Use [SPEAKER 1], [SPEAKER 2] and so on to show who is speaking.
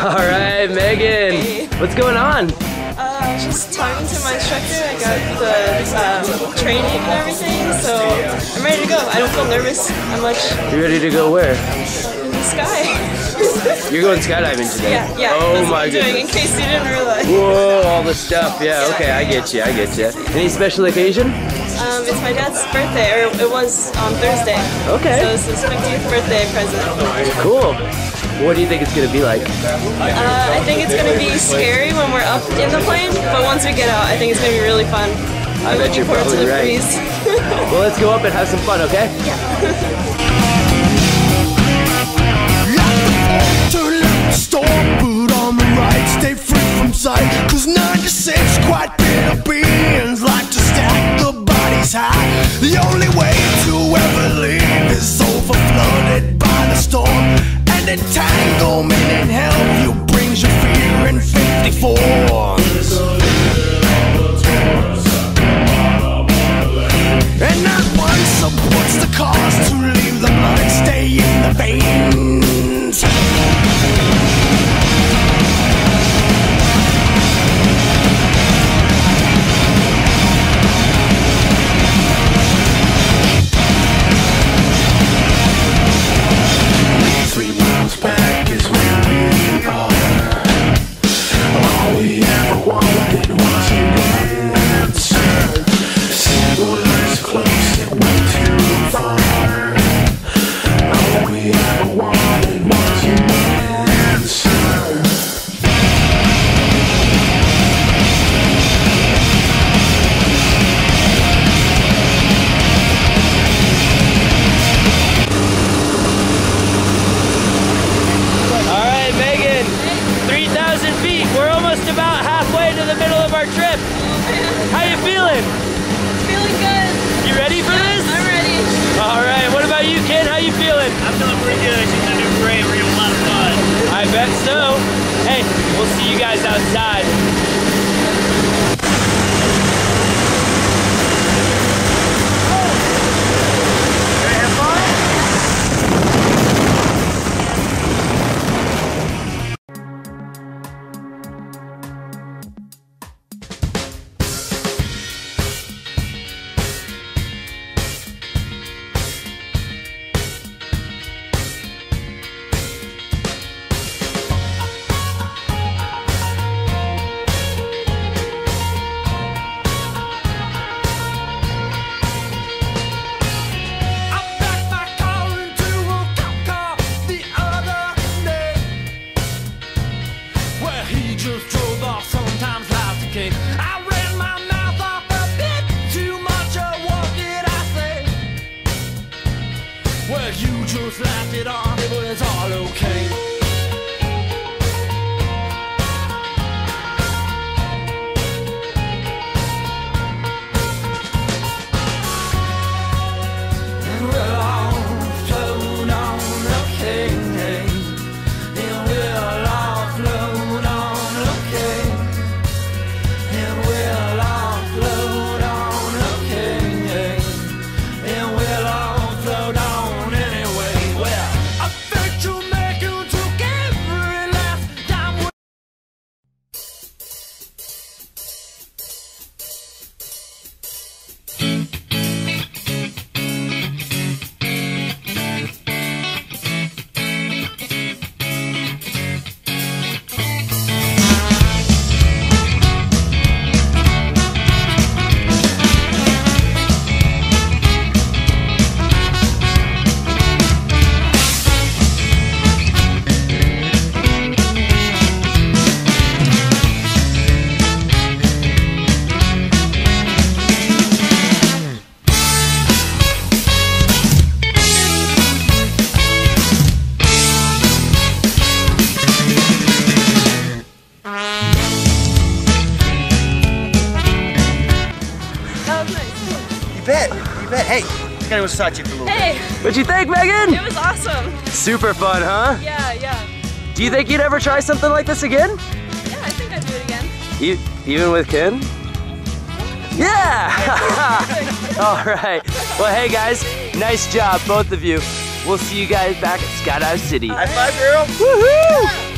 [SPEAKER 1] All right, Megan, hey. what's going on?
[SPEAKER 2] Uh, just talking to my instructor. I got the um, training and everything, so I'm ready to go. I don't feel nervous. I'm much.
[SPEAKER 1] You ready to go where?
[SPEAKER 2] In the sky.
[SPEAKER 1] You're going skydiving today.
[SPEAKER 2] Yeah, yeah.
[SPEAKER 1] Oh my
[SPEAKER 2] god. Doing in case you didn't realize.
[SPEAKER 1] Whoa, all the stuff. Yeah, okay, I get you. I get you. Any special occasion?
[SPEAKER 2] Um, it's my dad's birthday, or it was on Thursday.
[SPEAKER 1] Okay.
[SPEAKER 2] So it's his 50th birthday present.
[SPEAKER 1] Cool. What do you think it's gonna be like?
[SPEAKER 2] Uh, I think it's gonna be scary when we're up in the plane, but once we get out, I think it's gonna be really fun.
[SPEAKER 1] I
[SPEAKER 2] I'm
[SPEAKER 1] bet
[SPEAKER 2] looking
[SPEAKER 1] you're
[SPEAKER 2] to
[SPEAKER 1] probably
[SPEAKER 2] the
[SPEAKER 1] right.
[SPEAKER 2] breeze.
[SPEAKER 1] Well, let's go up and have some fun, okay?
[SPEAKER 3] Turn the
[SPEAKER 1] middle of our trip. How you feeling?
[SPEAKER 2] Feeling good.
[SPEAKER 1] You ready for this?
[SPEAKER 2] I'm ready.
[SPEAKER 1] All right. What about you, Ken? How you feeling?
[SPEAKER 4] I'm feeling pretty good. She's gonna do great. We're gonna have a lot of fun.
[SPEAKER 1] I bet so. Hey, we'll see you guys outside.
[SPEAKER 3] Well, you just laughed it off, it was all okay.
[SPEAKER 4] Hey, I gotta go Sachi for a little bit.
[SPEAKER 2] Hey,
[SPEAKER 1] What'd you think, Megan?
[SPEAKER 2] it was awesome.
[SPEAKER 1] Super fun, huh?
[SPEAKER 2] Yeah, yeah.
[SPEAKER 1] Do you think you'd ever try something like this again?
[SPEAKER 2] Yeah, I think I'd do it again.
[SPEAKER 1] E- even with Ken? Yeah! All right. Well, hey guys, nice job, both of you. We'll see you guys back at Skydive City.
[SPEAKER 4] High five, girl.
[SPEAKER 1] Woohoo!